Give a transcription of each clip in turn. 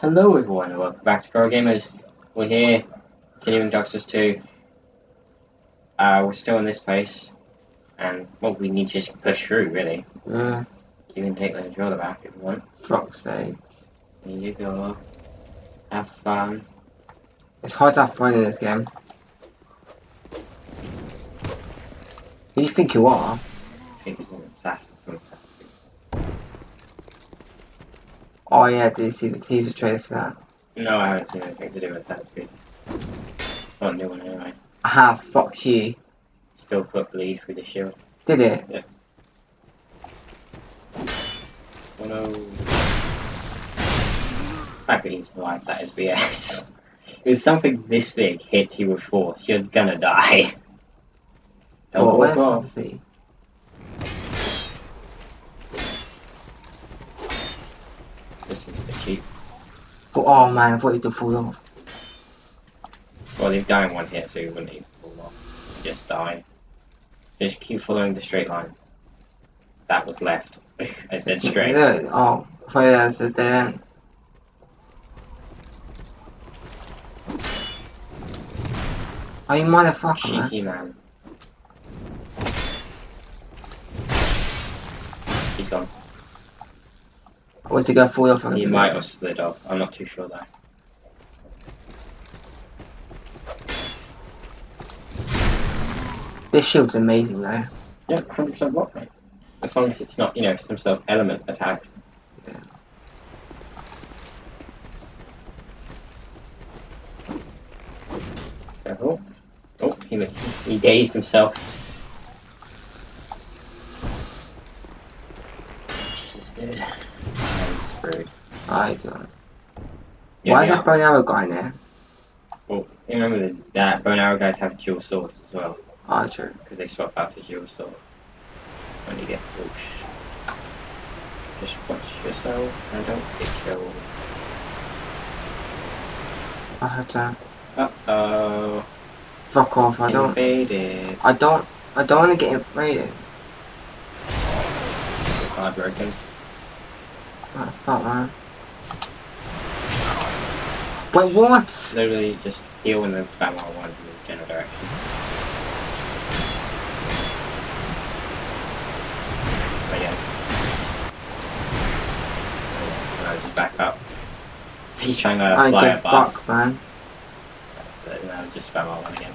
Hello everyone, and welcome back to Pro Gamers. We're here, continuing Souls 2. Uh, we're still in this place, and well, we need to just push through, really. Yeah, You can take the controller back if you want. fuck's sake. Here you go. Have fun. It's hard to have fun in this game. Who do you think you are? I think it's an assassin from Assassin's Creed. Oh yeah, did you see the teaser trailer for that? No, I haven't seen anything to do with Assassin's Creed. Not a new one anyway. Ah, fuck you. Still put bleed through the shield. Did it? Oh no. That he's alive, that is BS. If something this big hits you with force, you're gonna die. Don't where walk off. This seems a bit cheap. Oh man, I thought you could fall off. Well, you've died one hit, so you wouldn't even fall off. Just die. Just keep following the straight line. That was left. I said straight. Good. Oh, I thought that was a. Oh, you motherfucker, man. Man. He's gone. Was he gonna fall off? He might have slid off. I'm not too sure though. This shield's amazing though. Yeah, 100% block rate. As long as it's not, you know, some sort of element attack. Yeah. Careful. Oh, he, he dazed himself. I don't. Yeah, Why is that bow and arrow guy in there? Well, remember that, bone arrow guys have dual swords as well, Oh, true. because they swap out to dual swords when you get push. Just watch yourself and don't get killed. I have to. Uh oh. Fuck off. I don't. Invaded. I don't. I don't want to get inflated. Heartbroken. Oh, fuck, man. Wait, what? Literally just heal and then spam R1 in the general direction. But yeah. Oh, no, just back up. He's trying to I fly above. fuck, man. But no, just spam R1 again.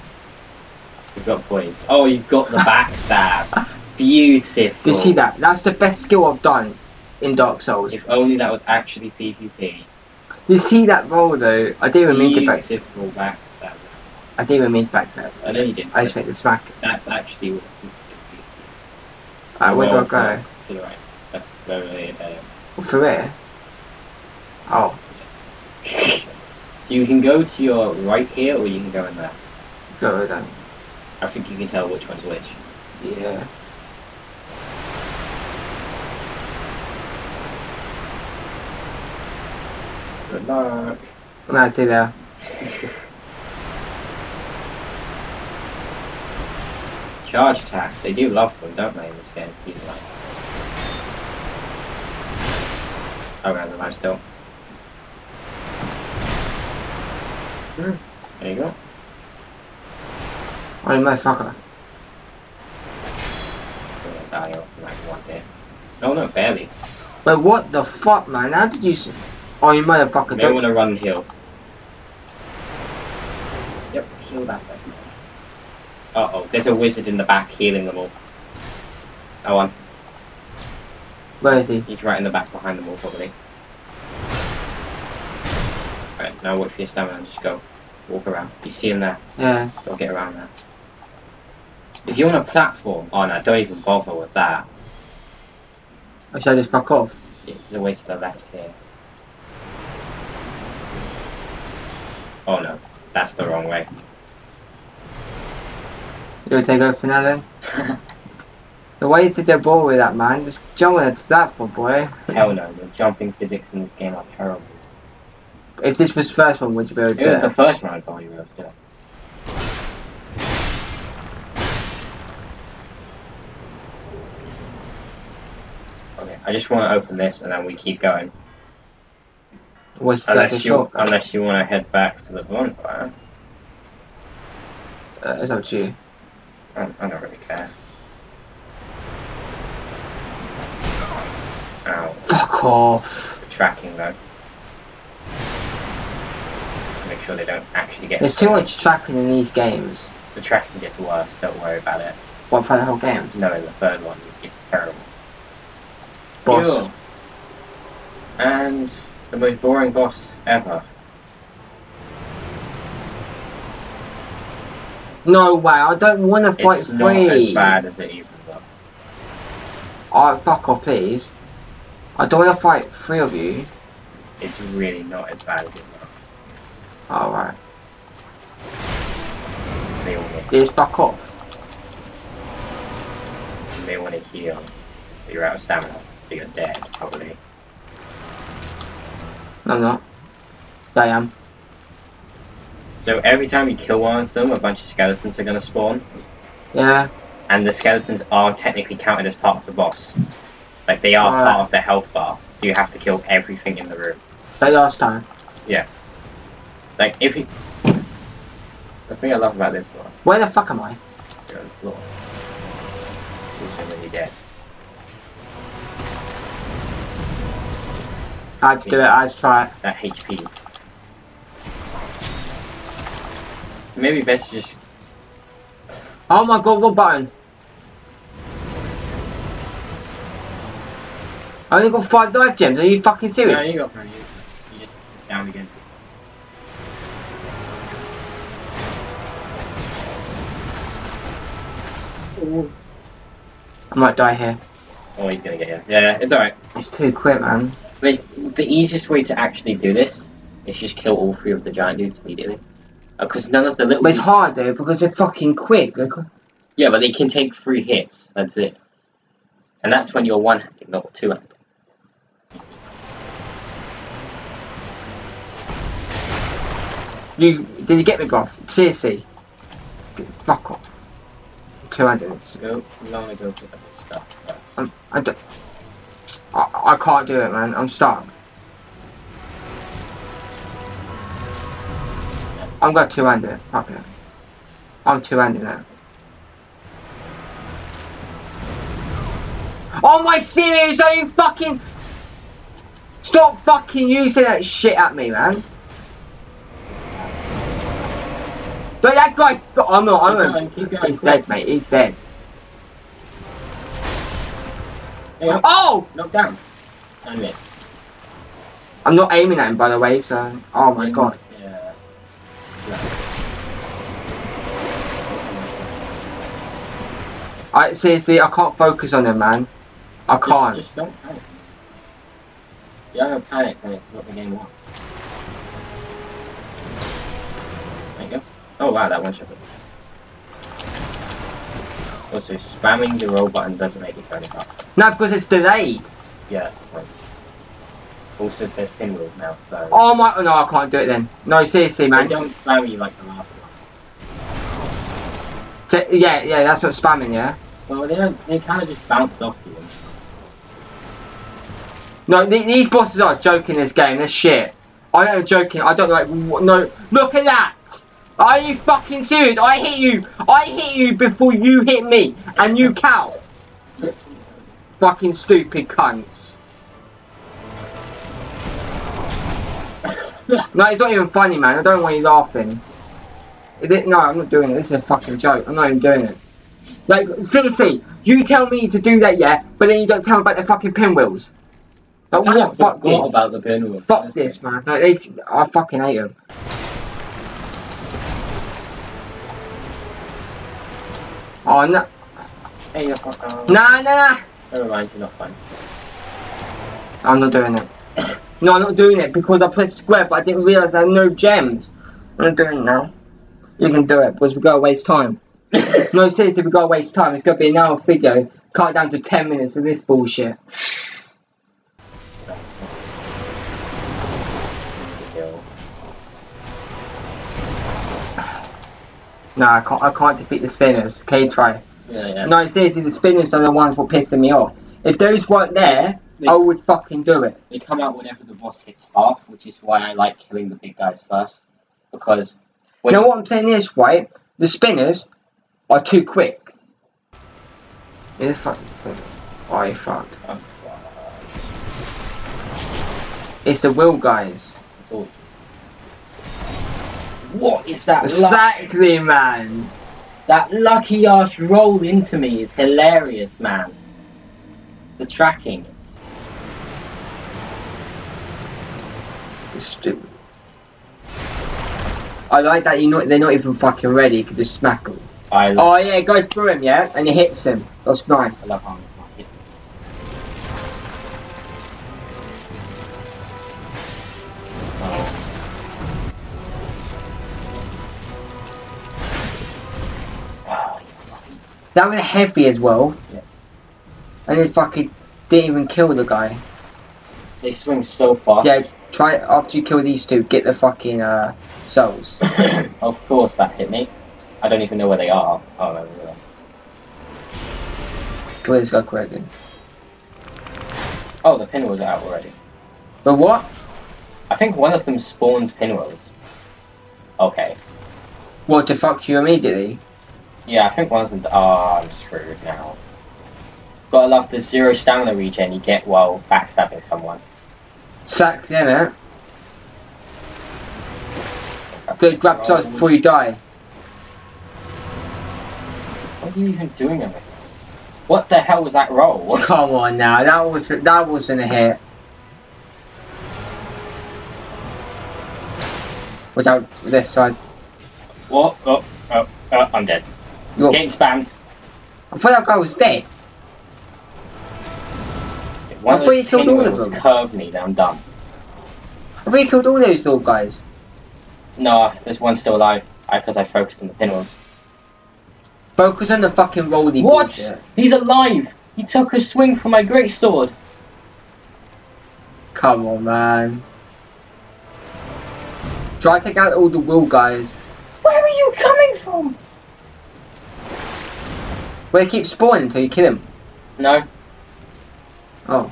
We've got poise. Oh, you've got the backstab. Beautiful. Do you see that? That's the best skill I've done in Dark Souls. If only that was actually PvP. You see that roll though? I didn't even mean to backstab. Backstab. I didn't even mean to backstab. I know you didn't. I just meant to smack. That's actually what Alright, where do I go? To the right. That's literally a. For where? Oh, So you can go to your right here, or you can go in there. go with that. I think you can tell which one's which. Yeah. Good luck. No, I see there. Charge attacks. They do love them, don't they, in this game? He's alive. Oh, guys, I'm alive still. Hmm. There you go. Oh, you motherfucker. You're gonna die off like one hit. No, no, barely. But what the fuck, man? How did you? Oh, you motherfucker! May Don't. want to run heal. Yep, heal that person. Uh oh, there's a wizard in the back healing them all. Oh, on. Where is he? He's right in the back behind them all, probably. Right, now wait for your stamina and just go. Walk around. You see him there. Yeah. Go get around there. If you're on a platform, oh no, don't even bother with that. Or should I just fuck off? There's a way to the left here. Oh no, that's the wrong way. You gonna take over for now then? The way you did the ball with that man, just jump on to that for boy. Hell no, the jumping physics in this game are terrible. If this was the first one, would you be able to It do was the first one I thought you were able to do it. Okay, I just want to open this and then we keep going. Was that Unless you, shortcut? unless you want to head back to the bonfire. Uh, it's up to you. I, I don't really care. Ow. Fuck off. The tracking though. Make sure they don't actually get. There's too much tracking in these games. The tracking gets worse. Don't worry about it. What for the whole game? No, the third one, it's terrible. Boss. Ew. And the most boring boss ever. No way, I don't want to fight it's not as three. bad as it even looks. Oh, fuck off, please. I don't want to fight three of you. It's really not as bad as it looks. Alright. Need, Just fuck off. they want to heal. But you're out of stamina, so you're dead, probably. I'm not. I am. So every time you kill one of them, a bunch of skeletons are going to spawn. Yeah. And the skeletons are technically counted as part of the boss. Like, they are Alright. part of the health bar. So you have to kill everything in the room. Like last time. Yeah. Like, if you... The thing I love about this boss, Where the fuck am I? you're on the floor. When you're dead. I had to do it, I to try it. That HP. Maybe best to just... Oh my god, what button? I only got five life gems, are you fucking No, serious? you got plenty. You just down again. I might die here. Oh, he's gonna get here. Yeah, yeah, it's alright. It's too quick, man. The, the easiest way to actually do this is just kill all three of the giant dudes immediately. Uh, because none of the little But it's hard though, because they're fucking quick. They're Yeah, but they can take three hits. That's it. And that's when you're one-handed, not two-handed. You, did you get me, Goth? Seriously. Get the fuck off. Two handed. Go, you want to go for the stuff. I don't. I, I can't do it, man. I'm stuck. I'm going two handed. Fuck it. I'm two handed now. Oh my serious? Are you fucking? Stop fucking using that shit at me, man. But that guy, I'm not. I'm not. going, keep going, He's dead, mate. He's dead. Hey, Oh! knock down. I missed. I'm not aiming at him, by the way. So, oh my god. Yeah. I seriously, I can't focus on him, man. I can't. Just, just don't panic. You don't panic when it's what the game wants. There you go. Oh wow, that one shot. Also, spamming the roll button doesn't make it go any faster. No, because it's delayed. Yeah, that's the point. Also, there's pinwheels now, so... Oh my, no, I can't do it then. No, seriously, They man. don't spam you like the last one. So, yeah, yeah, that's what spamming, yeah. Well, they don't, they kind of just bounce off you. No, th these bosses are joking this game. They're shit. I am joking. I don't like. No, look at that. Are you fucking serious? I hit you. I hit you before you hit me, and you cow. Fucking stupid cunts. No, it's not even funny, man. I don't want you laughing. It? No, I'm not doing it. This is a fucking joke. I'm not even doing it. Like, seriously, you tell me to do that, yeah, but then you don't tell me about the fucking pinwheels. Like, what? Fuck this. about the pinwheels. Fuck this, man. Like, they, I fucking hate them. Oh, no. Hey, you're fuck off. Nah, nah. Never mind, you're not fine. I'm not doing it. No, I'm not doing it because I pressed square, but I didn't realise I had no gems. I'm not doing it now. You can do it because we gotta waste time. No, seriously, we gotta waste time. It's gonna be an hour video. Cut down to 10 minutes of this bullshit. No, I can't. I can't defeat the spinners. Okay, try. Yeah, yeah. No, seriously, the spinners are the ones what pissing me off. If those weren't there, They, I would fucking do it. they come out whenever the boss hits half, which is why I like killing the big guys first. Because when You know what I'm saying is, right? The spinners are too quick. Yeah, they're fucking Oh, you fucked. Oh, It's the will guys. What is that? Exactly, man. That lucky ass roll into me is hilarious, man. The tracking is. It's stupid. I like that you know they're not even fucking ready, you can just smack them. I Oh yeah, it goes through him, yeah? And it hits him. That's nice. That was heavy as well. Yeah. And it fucking didn't even kill the guy. They swing so fast. Yeah, try after you kill these two, get the fucking uh souls. of course that hit me. I don't even know where they are. Oh, no, no, no. Kill this guy quickly. oh the pinwheels are out already. But what? I think one of them spawns pinwheels. Okay. What to fuck you immediately? Yeah, I think one of them. Oh, I'm screwed now. Gotta love the zero stamina regen you get while backstabbing someone. Sack them, eh? But grab souls before you die. What are you even doing over here? What the hell was that roll? Come on now, that was that wasn't a hit. Watch out this side. what? Oh, oh, oh, I'm dead. You're, Getting spammed. I thought that guy was dead. One I thought you killed all of them. Curved me, then I'm done. I thought you killed all those little guys. No, there's one still alive. Because I, focused on the pinwheels. Focus on the fucking rolly What? bullshit. He's alive! He took a swing from my great sword. Come on, man. Try to take out all the will guys. Where are you coming from? Well, he keeps spawning until you kill him. No. Oh.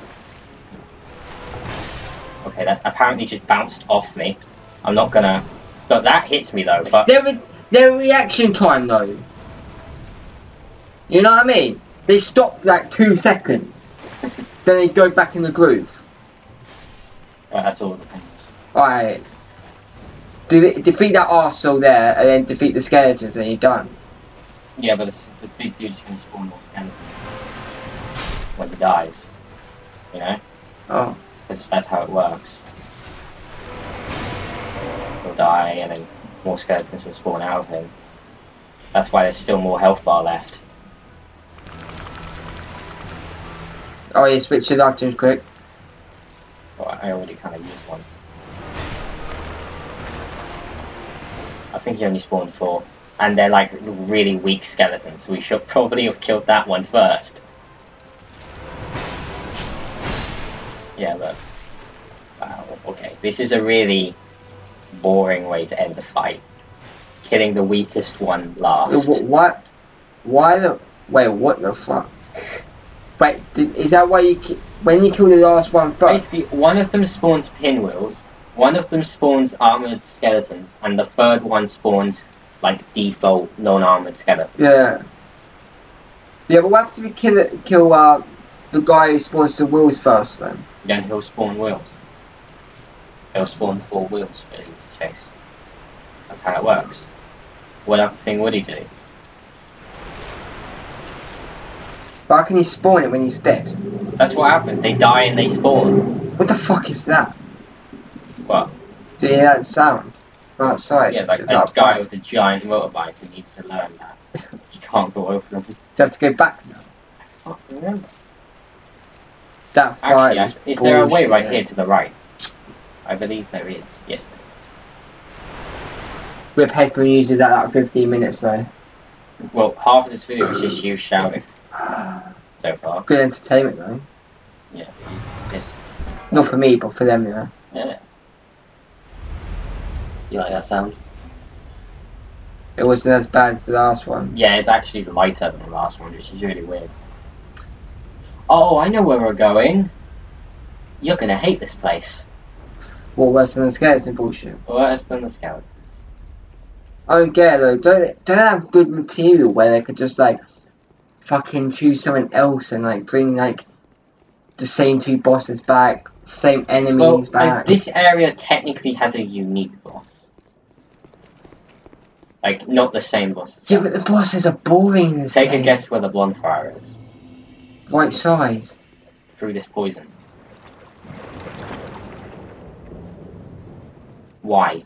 Okay, that apparently just bounced off me. I'm not gonna. But that hits me though. But Their, re- their reaction time, though. You know what I mean? They stop like two seconds. then they go back in the groove. Right, that's all the things. Alright. De- defeat that arsehole there, and then defeat the skeletons, and you're done. Yeah, but the big dude's gonna spawn more skeletons when he dies. You know, Oh. because that's how it works. He'll die, and then more skeletons will spawn out of him. That's why there's still more health bar left. Oh, yeah, switch to the items quick. Well, I already kind of used one. I think he only spawned four. And they're like really weak skeletons. We should probably have killed that one first. Yeah, look. Wow, okay. This is a really boring way to end the fight. Killing the weakest one last. What? Why the? Wait, what the fuck? Wait, did, is that why you ki- when you kill the last one first? Basically, one of them spawns pinwheels, one of them spawns armored skeletons, and the third one spawns like default non-armored skeletons. Yeah. Yeah, but what happens if we kill kill uh, the guy who spawns the wheels first then? Then he'll spawn wheels. He'll spawn four wheels for you to chase. That's how it works. What other thing would he do? But how can he spawn it when he's dead? That's what happens. They die and they spawn. What the fuck is that? What? Do you hear that sound? Outside. Yeah, like that guy with a giant motorbike who needs to learn that. You can't go over them. Do you have to go back now? I can't remember. That fight Actually, is there a way right here to the right? I believe there is. Yes, there Rip headphone users at like 15 minutes though. Well, half of this video is just you shouting so far. Good entertainment though. Yeah, just Not for me, but for them, know. yeah. You like that sound? It wasn't as bad as the last one. Yeah, it's actually lighter than the last one, which is really weird. Oh, I know where we're going. You're gonna hate this place. Well, worse than the skeleton bullshit. Worse than the skeleton. I don't get it though. Don't don't they have good material where they could just like fucking choose someone else and like bring like the same two bosses back, same enemies Well, like, back. this area technically has a unique boss. Like, not the same boss. yeah, but the bosses are boring in this Take game. a guess where the bonfire is. Right side. Through this poison. Why?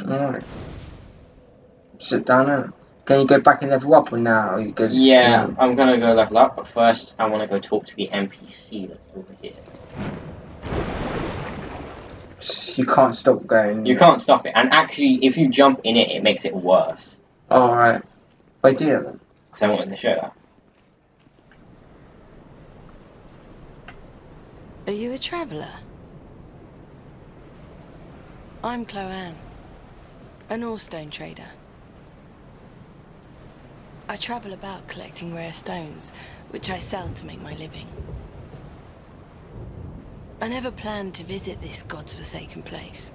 Alright. Sit down now. Can you go back and level up or now? Or you go Yeah, I'm gonna go level up, but first I wanna go talk to the NPC that's over here. Him? You can't stop going. You can't stop it, and actually, if you jump in it, it makes it worse. Oh, Alright. I do then. Because I wanted to show that. Are you a traveller? I'm Chloanne, an Orestone trader. I travel about collecting rare stones, which I sell to make my living. I never planned to visit this god's forsaken place.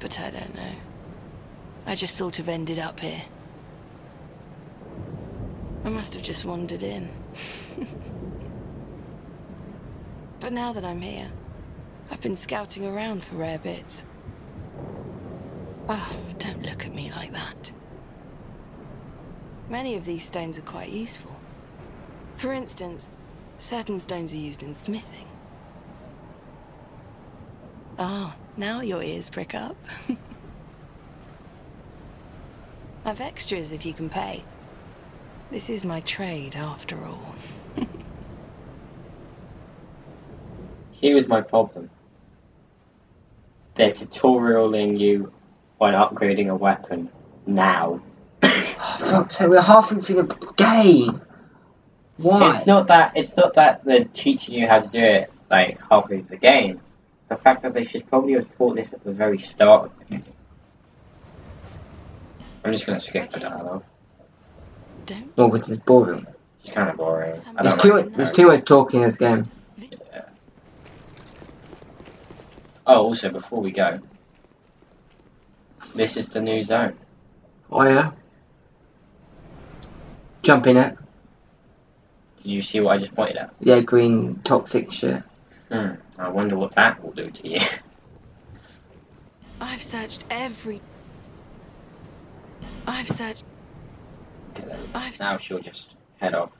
But I don't know. I just sort of ended up here. I must have just wandered in. But now that I'm here, I've been scouting around for rare bits. Oh, don't look at me like that. Many of these stones are quite useful. For instance, certain stones are used in smithing. Ah, now your ears prick up. I've extras if you can pay. This is my trade, after all. Here is my problem. They're tutorialing you on upgrading a weapon now. Oh, fuck's sake, we're halfway through the game. Why? It's not that it's not that they're teaching you how to do it like halfway through the game. It's the fact that they should probably have taught this at the very start of the game. I'm just gonna skip the Okay. dialogue. Don't Well, which is boring. It's kind of boring. I There's don't too, like much, there's too much talking in this game. Yeah. Oh, also before we go, this is the new zone. Oh yeah? Jump in it. Did you see what I just pointed out? Yeah, green toxic shit. Hmm. I wonder what that will do to you. I've searched every. I've searched. I've now she'll just head off.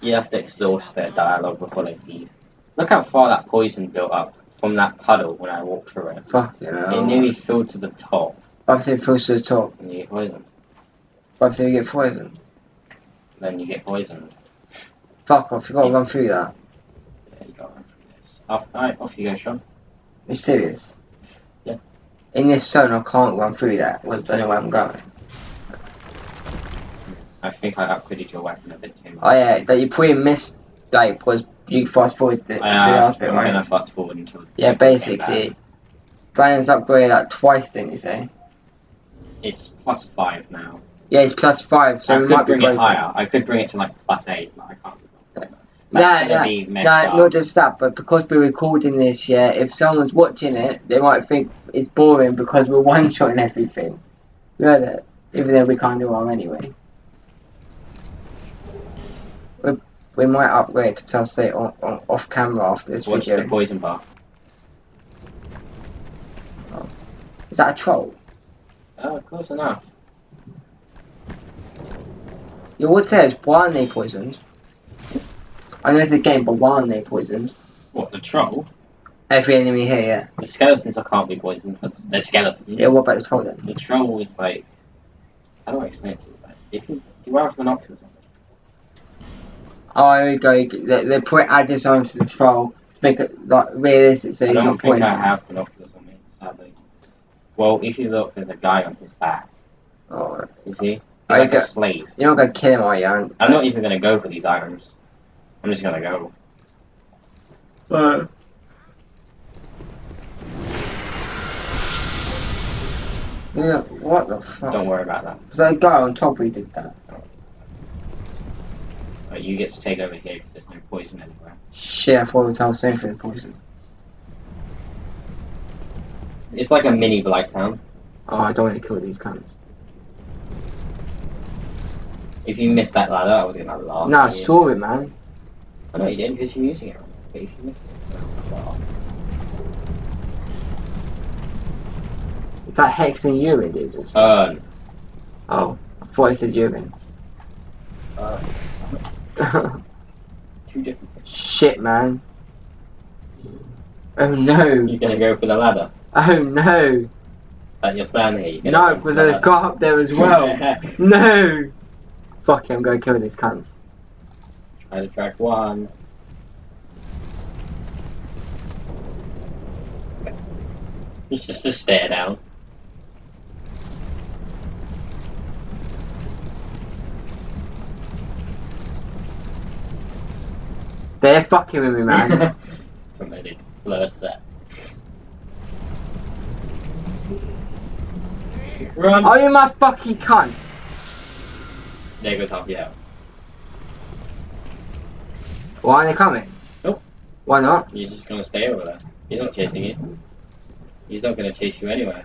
You have to exhaust their dialogue before they leave. Look how far that poison built up from that puddle when I walked through it. Fuck you It nearly filled to the top I've seen first to the top. and you get poisoned. I've seen you get poisoned. Then you get poisoned. Fuck off, you gotta run through that. There you go. run through this. Off, alright, off you go, Sean. You serious? Yeah. In this zone, I can't run through that. I don't know where I'm going. I think I upgraded your weapon a bit too much. Oh yeah, that you probably missed, like, was you fast forward the, the uh, last bit, I'm right? gonna fast forward until. Yeah, the basically. Brandon's upgraded that twice, didn't you say? It's plus five now. Yeah, it's plus five, so I we could might be bring it higher. I could bring it to like plus eight, but I can't. That's Nah, gonna nah, be messed nah, up. not just that, but because we're recording this, yeah, if someone's watching it, they might think it's boring because we're one-shotting everything. You know that? Even though we can't do our anyway. We, we might upgrade to plus eight on, on, off camera after this Watch video. the poison bar. Oh. Is that a troll? Oh, close enough. You would say it's why aren't they poisoned? I know a game, but why aren't they poisoned? What the troll? Every enemy here, yeah. The skeletons I can't be poisoned because they're skeletons. Yeah, what about the troll then? The troll is like. How do I explain it to you? Like, if you do you have binoculars on? Oh, here we go. They, they put add this on to the troll to make it like realistic so I he's don't not think poisoned. I have binoculars on me, sadly. Well, if you look, there's a guy on his back. Oh, You see? He's I like a slave. you're not gonna kill him, are you? I'm not even gonna go for these items. I'm just gonna go. Uh, yeah, what the fuck? Don't worry about that. Was that guy on top who did that? But you get to take over here because there's no poison anywhere. Shit, I thought it was all safe for the poison. It's like a mini Blighttown. Oh, I don't want to kill these cunts. If you missed that ladder, I was gonna laugh. No, I you. saw it, man. I know you didn't because you're using it. wrong. But if you missed it, well, Is that hex and urine, did you say? um, oh, I thought it said urine. uh, two different things. Shit, man. Oh no. You're gonna go for the ladder. Oh no. Is that your plan here? You're No, because the I ladder? got up there as well. no. Fuck it, I'm gonna kill these cunts. To track one. It's just a stare down. They're fucking with me, man. Promoted. Blur set. Run! Are you my fucking cunt? There goes half the hour. Why are they coming? Nope. Why not? You're just gonna stay over there. He's not chasing you. He's not gonna chase you anywhere.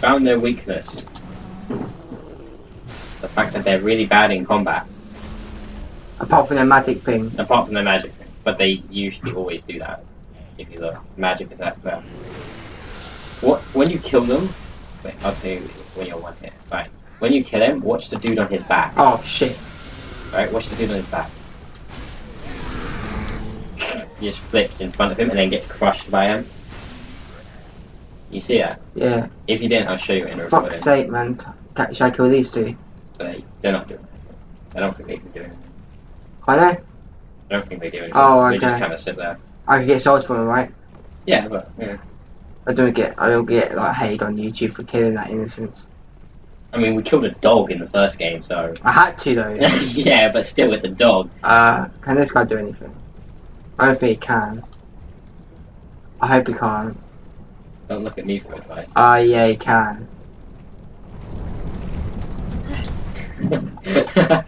Found their weakness. The fact that they're really bad in combat, Apart from their magic thing. apart from their magic. Thing. But they usually always do that. If you look, magic is at there. What when you kill them? Wait, I'll tell you when you're one hit. Right. When you kill him, watch the dude on his back. Oh shit. Right, watch the dude on his back. He just flips in front of him and then gets crushed by him. You see that? Yeah. If you didn't, I'll show you in a Fuck's sake, man. Should I kill these two? They, they're not doing it. I don't think they can do it. Can I? I don't think they do it. Oh, okay. They just kind of sit there. I can get souls from them, right? Yeah, but yeah. I don't get I don't get like hate on YouTube for killing that innocence. I mean, we killed a dog in the first game, so I had to though. yeah, but still, it's a dog. uh, can this guy do anything? I don't think he can. I hope he can't. Don't look at me for advice. Ah, yeah, he can.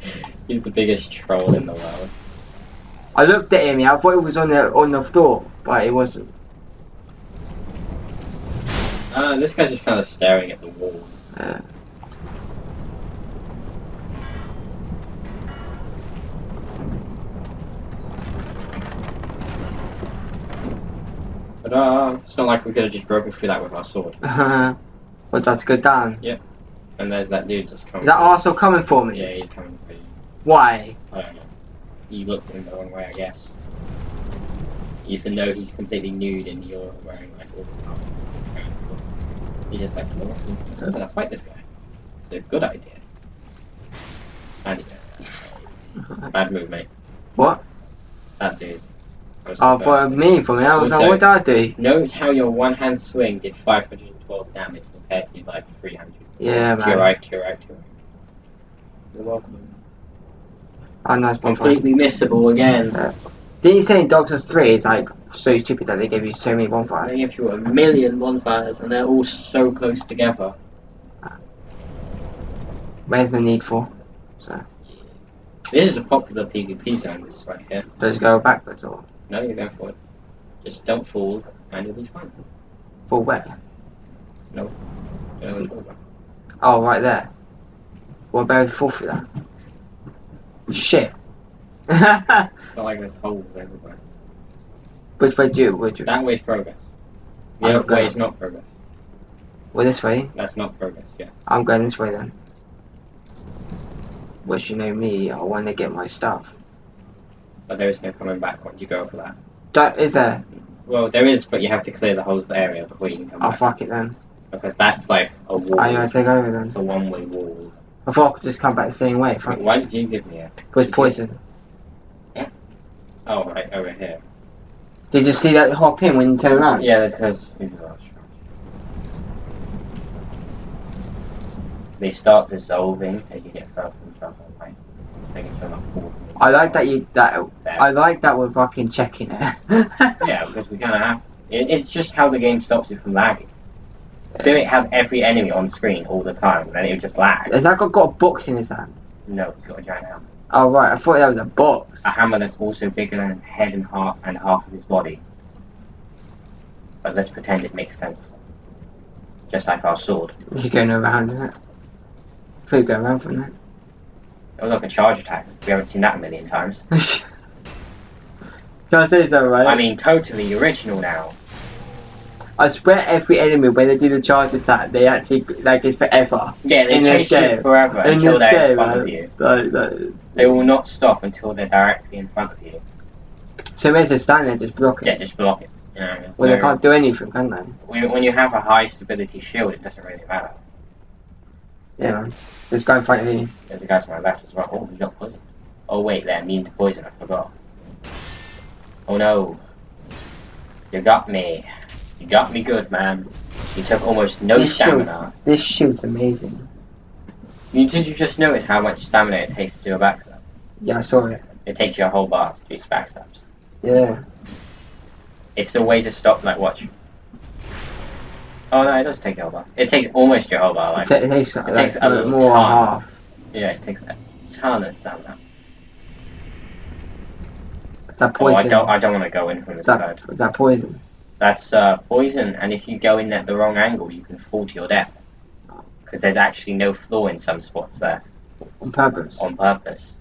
He's the biggest troll in the world. I looked at him. Yeah, I thought it was on the on the floor, but it wasn't. Uh, this guy's just kind of staring at the wall. Uh, But uh, it's not like we could have just broken through that with our sword. well, that's good, down. Yep. And there's that dude just coming. Is that arsehole coming for me? Yeah, he's coming for you. Why? I don't know. He looked in the wrong way, I guess. Even though he's completely nude and you're wearing like all the pants. He's just like, "Oh, I'm gonna fight this guy. It's a good idea. And he's dead. Bad move, mate. What? That dude. That was Oh, so for me, for me. I was Also- like, what did I do? Note how your one hand swing did 512 damage compared to like 300. Yeah, man. You're right, you're right, you're right. You're welcome. Oh, nice bonfire. Completely missable again. Didn't you say in Dark Souls 3 it's like so stupid that they gave you so many bonfires? They give you a million bonfires and they're all so close together. Where's the need for? So, This is a popular PvP zone, this right here. does it go backwards or No, you're going forward. Just don't fall and you'll be fine. for where? No. Oh, right there. What about the fall through that? Shit. It's not like there's holes everywhere. Which way do you? Which That way's progress. The I'm other way is not progress. well, this way. That's not progress, yeah. I'm going this way then. Which you know me, I want to get my stuff. But there is no coming back once you go for that. That is there? Well, there is, but you have to clear the whole area before you can come Oh back. Oh fuck it then. Because that's like a wall. I'm gonna take over then. It's a one-way wall. I thought I could just come back the same way. Wait, why did you give me it? It was poison. Yeah. Oh, right, over here. Did you see that hop in when you turn around? Yeah, that's because they start dissolving as you get further and further away. They can turn off forward. I like that you that. I like that we're fucking checking it. Yeah, because we kind of have. It, it's just how the game stops it from lagging. Do it have every enemy on screen all the time, and then it would just lag. Has that got, got a box in his hand? No, it's got a giant hammer. Oh right, I thought that was a box. A hammer that's also bigger than head and half and half of his body. But let's pretend it makes sense. Just like our sword. You're going around in it. I thought you go around from that. Oh like a charge attack. We haven't seen that a million times. Can I say so, right? I mean, totally original now. I swear every enemy when they do the charge attack, they actually like it's forever. Yeah, they chase you forever In until they're in front man. of you. Like, like, They will not stop until they're directly in front of you. so where's they stand there just it. Yeah, just block it. You know, Well, they can't do anything, can they? when, when you have a high stability shield, it doesn't really matter. Yeah, man. Just go in front of you. There's a guy to my left as well. Oh, he got poisoned. Oh wait, they're immune to poison. I forgot. Oh no. You got me. You got me good, man. You took almost no This stamina. This shield's amazing. You, did you just notice how much stamina it takes to do a backstab? Yeah, I saw it. It takes you a whole bar to do backstabs. Yeah. It's the way to stop, like, watch. Oh no, it does take your whole bar. It takes almost your whole bar, It, like. ta- it takes like, takes a like, little more than half. Yeah, it takes a ton of stamina. Is that poison? Oh, I don't, I don't want to go in from this that, side. is that poison? That's uh, poison, and if you go in at the wrong angle, you can fall to your death. Because there's actually no flaw in some spots there On purpose? on purpose,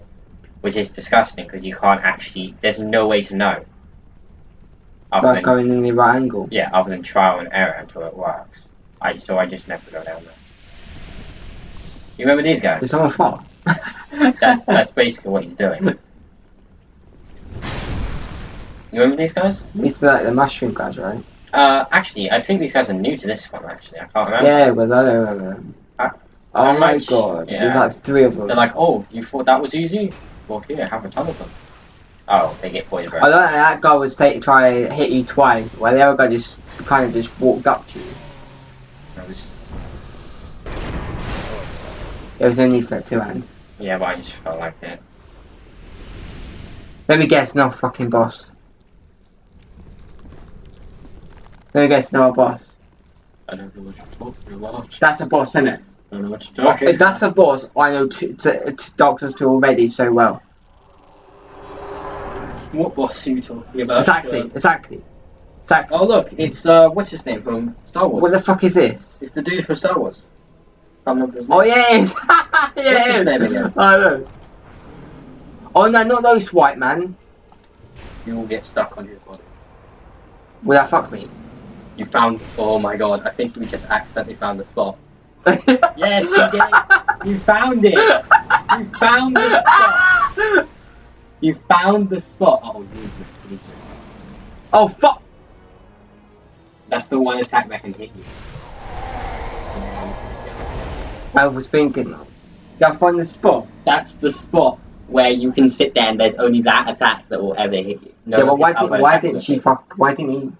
which is disgusting because you can't actually. There's no way to know. Other Like than, going in the right angle. yeah, other than trial and error until it works. I so I just never go down there. You remember these guys? Did someone fall? That's that's basically what he's doing. You remember these guys? These are like the mushroom guys, right? Uh, actually, I think these guys are new to this one. Actually, I can't remember. Yeah, but I don't remember them. Uh, oh my much? god, Yeah. there's like three of them. They're like, oh, you thought that was easy? Well, here, have a ton of them. Oh, they get poison I breath. like that guy was take, try to hit you twice, while the other guy just kind of just walked up to you. That was- There was need for it to end. Yeah, but I just felt like it. Let me guess, no fucking boss. Let me guess, no boss. I don't know what you're talking about. That's a boss, isn't it? I don't know what you're talking If that's a boss, I know t- t- t- 2 already so well. What boss are you talking about? Exactly, exactly. Exactly. Oh, look, it's, uh, what's his name from Star Wars? What the fuck is this? It's the dude from Star Wars. Oh yes! yeah, What's his name again? I know. Oh no, not those white man. You will get stuck on his body. Will that fuck me? You found, oh my god, I think we just accidentally found the spot. Yes, you did. You found it. You found the spot. You found the spot. Oh, use it, use it. Oh fuck! That's the one attack that can hit you. I was thinking. Did I find the spot? That's the spot where you can sit there and there's only that attack that will ever hit you. No yeah, but why did why didn't she fuck? Why didn't he?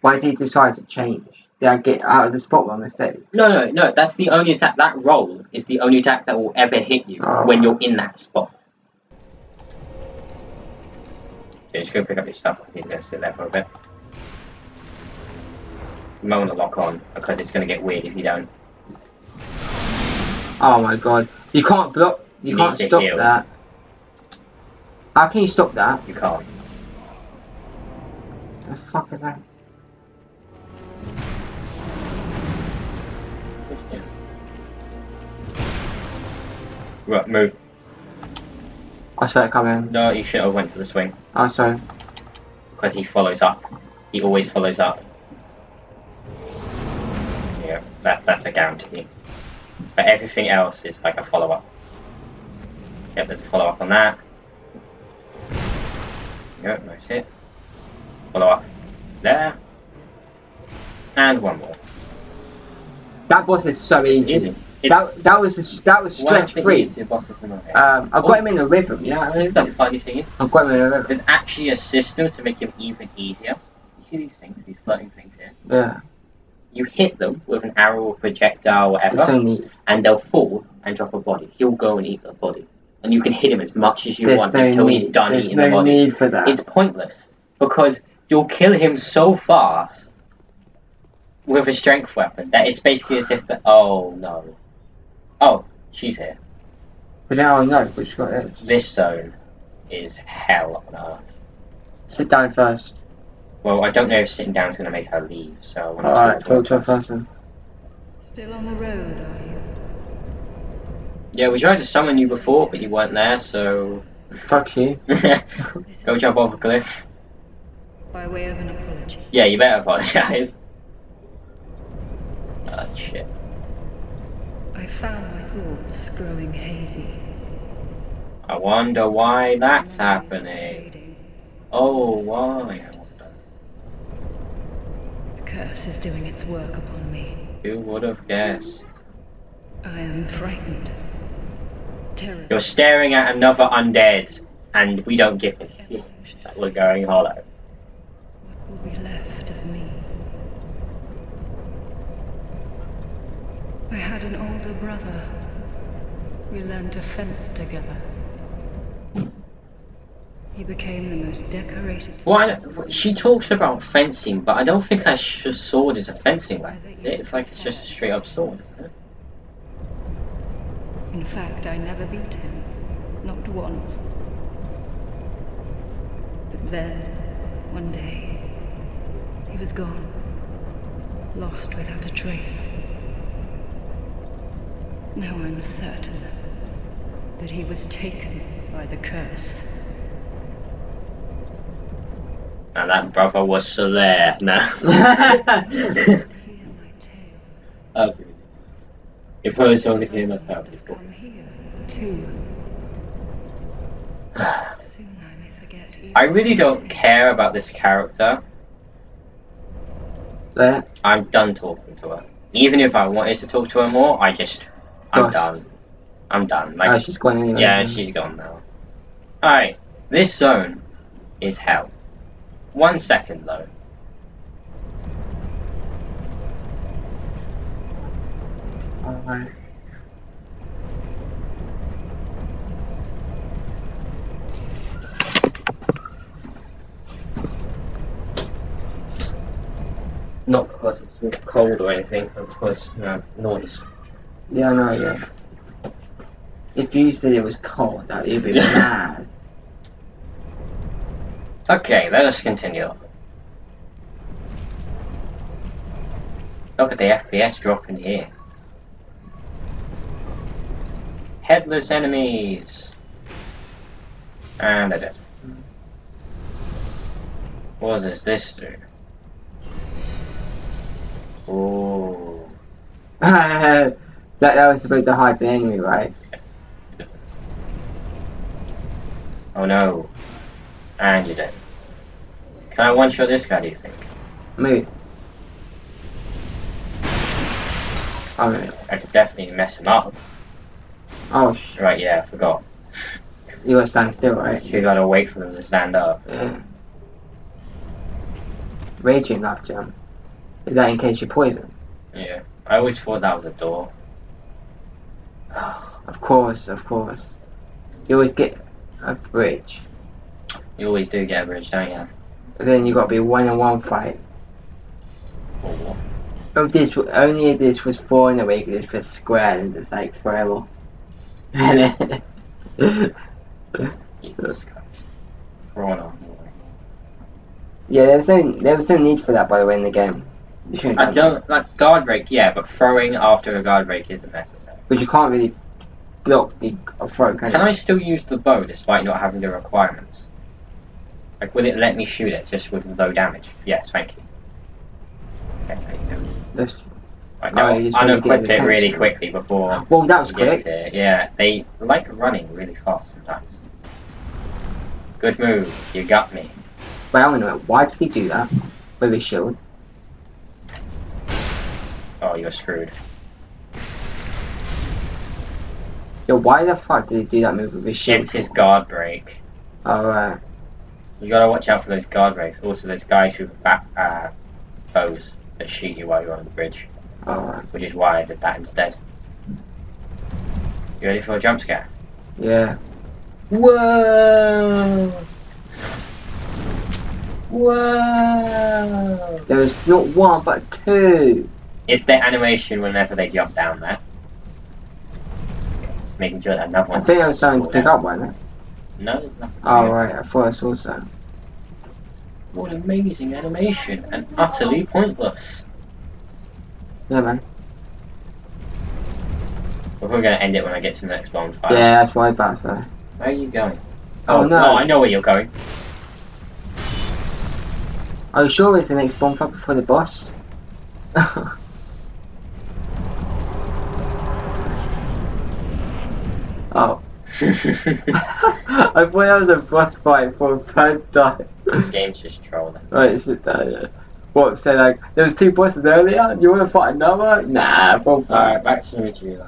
Why did he decide to change? Did I get out of the spot by mistake? No, no, no. That's the only attack. That roll is the only attack that will ever hit you Oh. when you're in that spot. Yeah, just go pick up your stuff because he's going to sit there for a bit. You might want to lock on because it's going to get weird if you don't. Oh my god! You can't block. You, You can't stop heal. that. How can you stop that? You can't. The fuck is that? Right, move. I saw it coming. No, you should have went for the swing Oh sorry. because he follows up. He always follows up. Yeah, that that's a guarantee. But everything else is like a follow up. Yep, there's a follow up on that. Yep, nice hit. Follow up there. And one more. That boss is so easy. Easy. It's That that was that was stress free. bosses in my head. Um, I've Oh. got him in a rhythm. You know what I Here's the funny thing is, I've got him in a rhythm. there's actually a system to make him even easier. You see these things, these floating things here? Yeah, You hit them with an arrow or projectile or whatever, so and they'll fall and drop a body. He'll go and eat the body. And you can hit him as much as you There's want no until need. he's done There's eating no the body. need for that. It's pointless because you'll kill him so fast with a strength weapon. That it's basically as if the oh no. Oh, she's here. But now I know which got it. This zone is hell on earth. Sit down first. Well, I don't know if sitting down is going to make her leave, so I want Alright, talk talk to to a her. person. Still on the road, are you? Yeah, we tried to summon you before, but you weren't there, so Fuck you. Go jump off a cliff. by way of an apology. Yeah, you better apologize. Oh, shit. I found my thoughts growing hazy. I wonder why that's happening. Oh, why? The curse is doing its work upon me. Who would have guessed? I am frightened. Terrible. You're staring at another undead, and we don't give a shit that we're going hollow. What will be left of me? I had an older brother. We learned to fence together. He became the most decorated. What? She talks about fencing, but I don't think sh- sword is a fencing weapon. It's like it's just a straight up sword. In fact, I never beat him. Not once. But then, one day, he was gone. Lost without a trace. Now I'm certain that he was taken by the curse. And that brother was Solaire. No. Hear my tale. okay. If I was only him, that's how Must it have come here, too. Soon I may forget even I really don't care about this character. There. I'm done talking to her. Even if I wanted to talk to her more, I just, I'm done. I'm done. Like, oh, she's gone anyway. yeah, isn't she's gone now. Alright, this zone is hell. One second though. Alright. Not because it's cold or anything, but because, you know, noise. Yeah, I know, yeah. If you said it was cold, that would be mad. Okay, let us continue. Look at the FPS drop in here. Headless enemies! And I did. What does this do? Ooh. that, that was supposed to hide the enemy, right? Oh no. And you're dead. Can I one shot this guy, do you think? Move. Oh, no. I could definitely mess him up. Oh, sh- Right, yeah, I forgot. you gotta stand still, right? You gotta wait for them to stand up. Yeah. Raging love jump. Is that in case you poison? Yeah. I always thought that was a door. Of course, of course. You always get a bridge. You always do get a bridge, don't you? And then you gotta be one on one fight. Or Oh, this only if this was four in a week, this was square and it's like forever. Jesus Christ. On. yeah, there was no there was no need for that by the way in the game. I that. don't like guard break, yeah, but throwing after a guard break isn't necessary. But you can't really block the a throw, can, Can? I still use the bow despite not having the requirements? Like, will it let me shoot it just with low damage? Yes, thank you. Okay, there you go. That's, Right, now Oh, you just wanna unequip it really quickly before well, that was quick. here. Yeah, they like running really fast sometimes. Good move, you got me. Wait, I want to know why did he do that with his shield? Oh, you're screwed. Yo, why the fuck did he do that move with his shield? It's his guard break. Alright. You gotta watch out for those guard breaks. Also, those guys with back uh, bows that shoot you while you're on the bridge, Alright. which is why I did that instead. You ready for a jump scare? Yeah. Whoa! Whoa! There's not one, but two. It's their animation whenever they jump down there. Making sure that another I think there was something to pick up, wasn't it? No, there's nothing. Oh, right, I thought I saw something. What amazing animation and utterly pointless. Yeah, man. We're gonna end it when I get to the next bonfire. Yeah, that's why I was about to say. Where are you going? Oh, oh, no. Oh, I know where you're going. Are you sure it's the next bonfire before the boss? oh. I thought that was a boss fight for a third time. Game's just trolling. Right, is it that? Uh, what, so like, there was two bosses earlier, you wanna fight another? Nah, bonfire. Alright, back to the.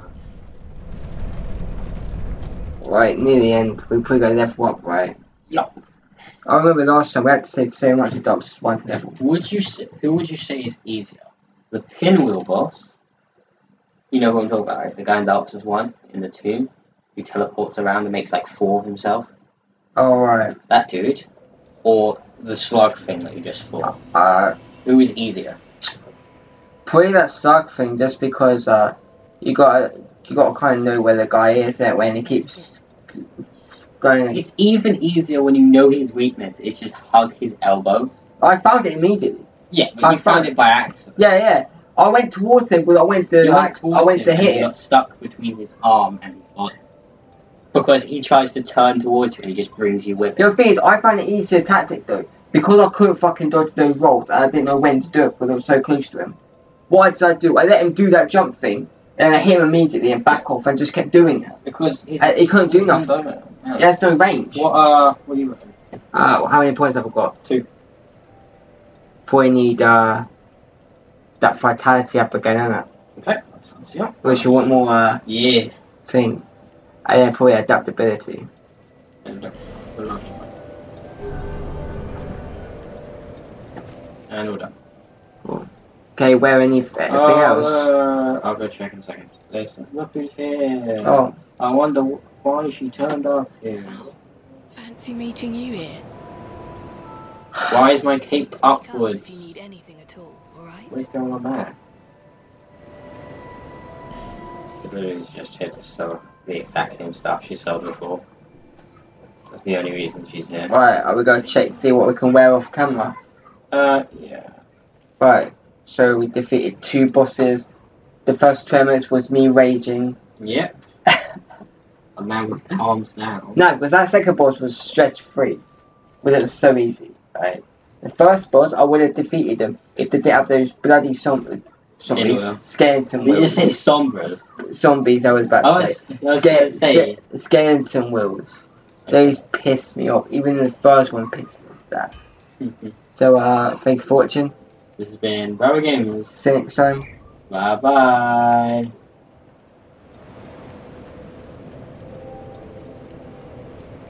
Right, near the end, we probably got level up, right? Yup. I remember last time we had to save so much Souls 1 to level. Would you say, who would you say is easier? The pinwheel boss? You know who I'm talking about, right? The guy in Dark Souls 1 in the tomb who teleports around and makes like four of himself? Oh, right. That dude? Or the slug thing that you just fought? Uh, Who is easier? probably that slug thing just because, uh, you gotta, you gotta kind of know where the guy is there when he keeps going. It's even easier when you know his weakness. It's just hug his elbow. I found it immediately. Yeah, but I you found found- it by accident. Yeah, yeah. I went towards him, but I went to, You like, went I went to hit you him. got stuck between his arm and his body. Because he tries to turn towards you and he just brings you with The him. other thing is, I found it easier tactic though, because I couldn't fucking dodge those rolls and I didn't know when to do it because I was so close to him. What did I do? I let him do that jump thing, and I hit him immediately and back off and just kept doing that. Because he's Uh, he couldn't do nothing. Yeah. He has no range. What uh what do you reckon? Uh, how many points have I got? Two. Probably need uh, that vitality up again, innit? Okay, sounds yeah. Which you want more uh, Yeah. thing. And then probably adaptability. And, uh, for lunch. And we're done. Okay, where any anything Oh, else? uh, I'll go check in a second. Listen, look who's here. Oh, I wonder why she turned up here. Fancy meeting you here. Why is my cape Speak up if you upwards? need anything at all, alright? What's going on there? Lily's just here to sell the exact same stuff she sold before. That's the only reason she's here. right. Are we going to check to see what we can wear off camera? Uh, yeah. Right. So we defeated two bosses. The first 20 minutes was me raging. Yep. and now he's calms down. No, because that second boss was stress free. Because it was so easy, right? The first boss, I would have defeated him if they didn't have those bloody zombies. Zombies, skeleton Did you say sombras? Zombies, I was about I to was, say. I was Ske- say. ske- skeleton wheels. Those pissed me off. Even the first one pissed me off. That. So, uh, thank you for watching. this has been Brother Gamers. See you next time. Bye bye.